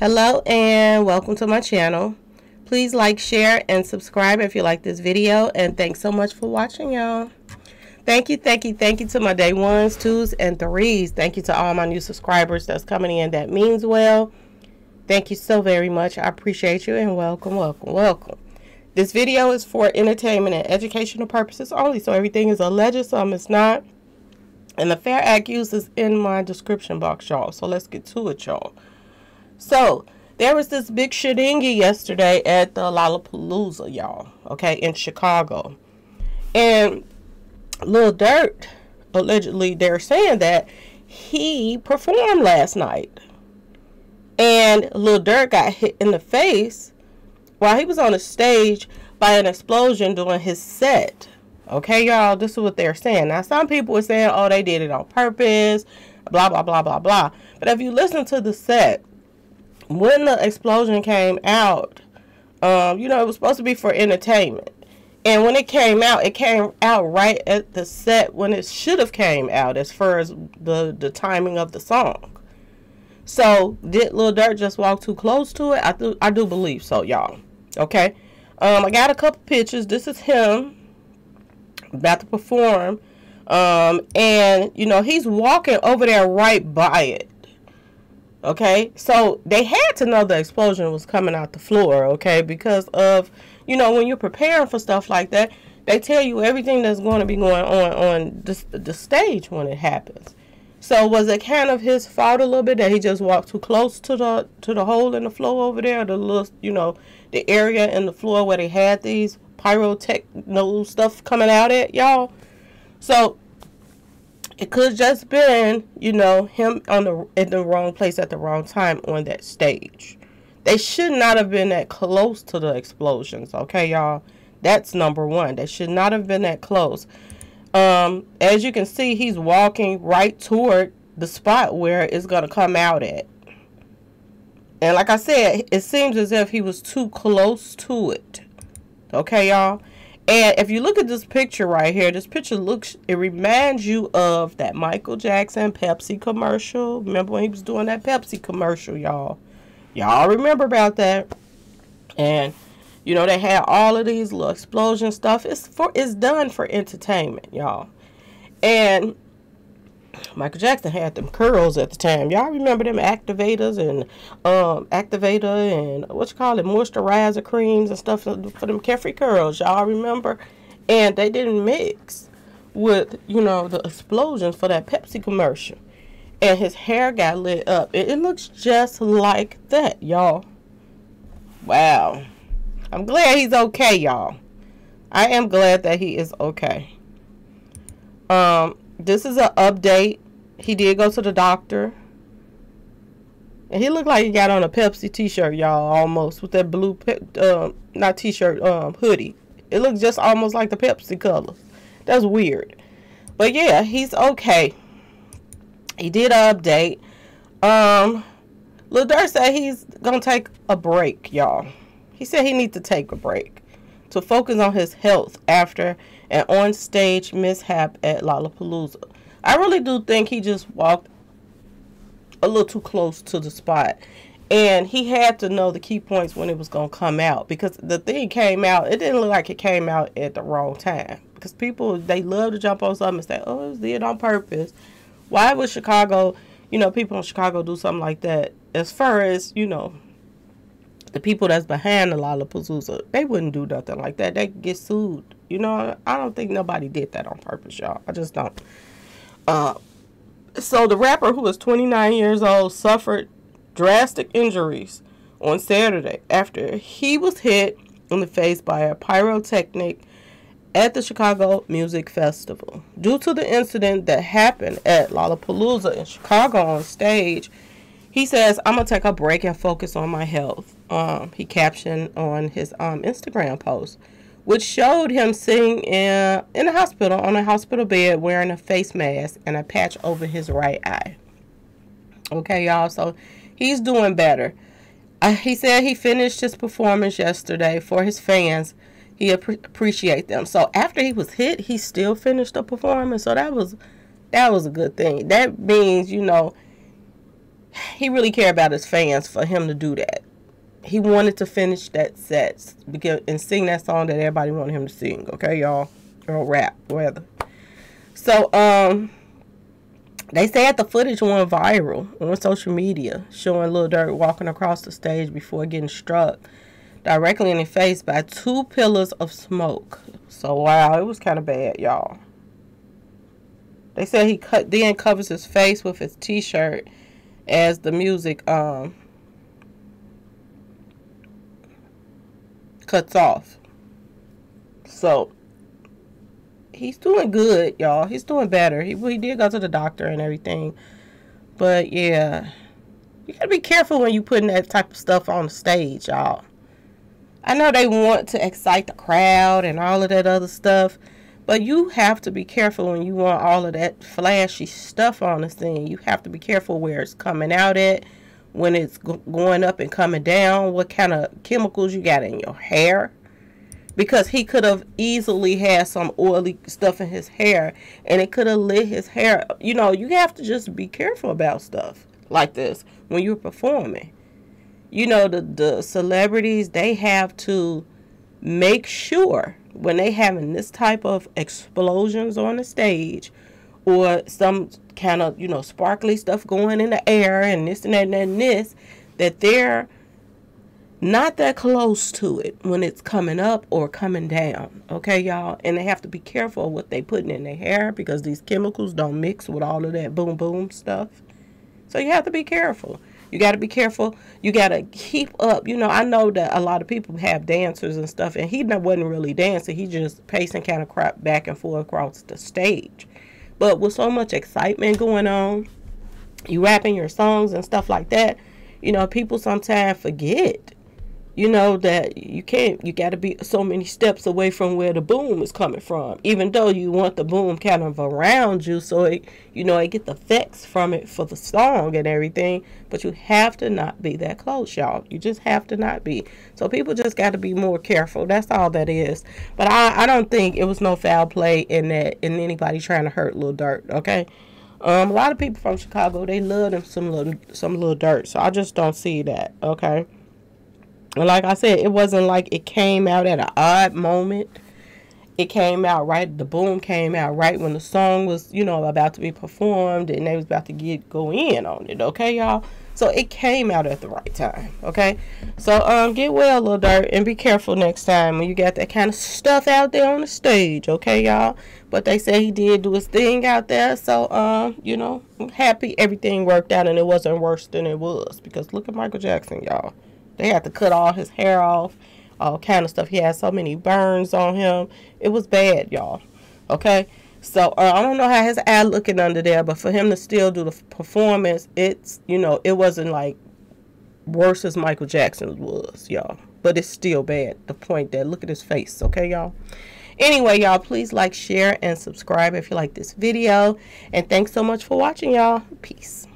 Hello and welcome to my channel. Please like, share, and subscribe if you like this video. And thanks so much for watching, y'all. Thank you, thank you, thank you to my day ones, twos, and threes. Thank you to all my new subscribers that's coming in. That means well. Thank you so very much. I appreciate you and welcome, welcome, welcome. This video is for entertainment and educational purposes only. So everything is alleged, some is not. And the Fair Act use is in my description box, y'all. So let's get to it, y'all. So, there was this big shedingy yesterday at the Lollapalooza, y'all, okay, in Chicago. And Lil Durk, allegedly, they're saying that he performed last night. And Lil Durk got hit in the face while he was on the stage by an explosion during his set. Okay, y'all, this is what they're saying. Now, some people are saying, oh, they did it on purpose, blah, blah, blah, blah, blah. But if you listen to the set, when the explosion came out, um, you know, it was supposed to be for entertainment. And when it came out, it came out right at the set when it should have came out as far as the, the timing of the song. So, did Lil Durk just walk too close to it? I do, I do believe so, y'all. Okay. Um, I got a couple pictures. This is him about to perform. Um, and, you know, he's walking over there right by it. Okay, so they had to know the explosion was coming out the floor, okay, because of, you know, when you're preparing for stuff like that, they tell you everything that's going to be going on on the, the stage when it happens. So was it kind of his fault a little bit that he just walked too close to the to the hole in the floor over there, the little, you know, the area in the floor where they had these pyrotechno stuff coming out at y'all? So it could just been, you know, him on the in the wrong place at the wrong time on that stage. They should not have been that close to the explosions, okay, y'all? That's number one. They should not have been that close. Um, as you can see, he's walking right toward the spot where it's going to come out at. And like I said, it seems as if he was too close to it. Okay, y'all? And if you look at this picture right here, this picture looks, it reminds you of that Michael Jackson Pepsi commercial. Remember when he was doing that Pepsi commercial, y'all? Y'all remember about that? And, you know, they had all of these little explosion stuff. It's for, it's done for entertainment, y'all. And Michael Jackson had them curls at the time. Y'all remember them activators and um activator and what you call it, moisturizer creams and stuff for, them carefree curls. Y'all remember? And they didn't mix with, you know, the explosions for that Pepsi commercial. And his hair got lit up. It, it looks just like that, y'all. Wow. I'm glad he's okay, y'all. I am glad that he is okay. Um, this is an update. He did go to the doctor. And he looked like he got on a Pepsi t-shirt, y'all, almost, with that blue, uh, not t-shirt, um, hoodie. It looks just almost like the Pepsi color. That's weird. But yeah, he's okay. He did update. Um, Lil Durk said he's going to take a break, y'all. He said he needs to take a break to focus on his health after an on-stage mishap at Lollapalooza. I really do think he just walked a little too close to the spot. And he had to know the key points when it was going to come out because the thing came out, it didn't look like it came out at the wrong time. Because people, they love to jump on something and say, oh, it was did on purpose. Why would Chicago, you know, people in Chicago do something like that? As far as, you know, the people that's behind the Lollapalooza, they wouldn't do nothing like that. They get sued. You know, I don't think nobody did that on purpose, y'all. I just don't. Uh, so the rapper who is 29 years old suffered drastic injuries on Saturday after he was hit in the face by a pyrotechnic at the Chicago Music Festival. Due to the incident that happened at Lollapalooza in Chicago on stage, he says, I'm going to take a break and focus on my health. Um, he captioned on his um, Instagram post which showed him sitting in, in a hospital on a hospital bed wearing a face mask and a patch over his right eye. Okay, y'all, so he's doing better. Uh, he said he finished his performance yesterday for his fans. He ap- appreciate them. So after he was hit, he still finished the performance. So that was that was a good thing. That means, you know, he really cared about his fans for him to do that. He wanted to finish that set and sing that song that everybody wanted him to sing. Okay, y'all, or rap, whatever. So, um, they said the footage went viral on social media, showing Lil Durk walking across the stage before getting struck directly in the face by two pillars of smoke. So, wow, it was kind of bad, y'all. They said he cut then covers his face with his t-shirt as the music um cuts off. So he's doing good, y'all. He's doing better. He he did go to the doctor and everything. But yeah. You gotta be careful when you putting that type of stuff on the stage, y'all. I know they want to excite the crowd and all of that other stuff. But you have to be careful when you want all of that flashy stuff on the scene. You have to be careful where it's coming out at, when it's going up and coming down, what kind of chemicals you got in your hair. Because he could have easily had some oily stuff in his hair and it could have lit his hair. You know, you have to just be careful about stuff like this when you're performing. You know, the, the celebrities, they have to make sure when they having this type of explosions on the stage or some kind of you know sparkly stuff going in the air and this and that and this that they're not that close to it when it's coming up or coming down okay y'all and they have to be careful what they putting in their hair because these chemicals don't mix with all of that boom boom stuff so you have to be careful you got to be careful. You got to keep up. You know, I know that a lot of people have dancers and stuff, and he wasn't really dancing. He just pacing kind of crap back and forth across the stage. But with so much excitement going on, you rapping your songs and stuff like that, you know, people sometimes forget you know that you can't you got to be so many steps away from where the boom is coming from even though you want the boom kind of around you so it you know it get the effects from it for the song and everything but you have to not be that close y'all. You just have to not be. So people just got to be more careful. That's all that is. But i i don't think it was no foul play in that in anybody trying to hurt Lil Durk okay? Um a lot of people from chicago they love them some little some Lil Durk so i just don't see that okay like I said, it wasn't like it came out at an odd moment. It came out right, the boom came out right when the song was, you know, about to be performed and they was about to get go in on it, okay, y'all? So it came out at the right time, okay? So um get well, little Durk, and be careful next time when you got that kind of stuff out there on the stage, okay, y'all? But they say he did do his thing out there, so um, you know, I'm happy everything worked out and it wasn't worse than it was. Because look at Michael Jackson, y'all. They had to cut all his hair off, all kind of stuff. He had so many burns on him. It was bad, y'all. Okay? So uh, I don't know how his eye looking under there, but for him to still do the performance, it's, you know, it wasn't like worse as Michael Jackson was, y'all. But it's still bad. The point that look at his face, okay, y'all? Anyway, y'all, please like, share, and subscribe if you like this video. And thanks so much for watching, y'all. Peace.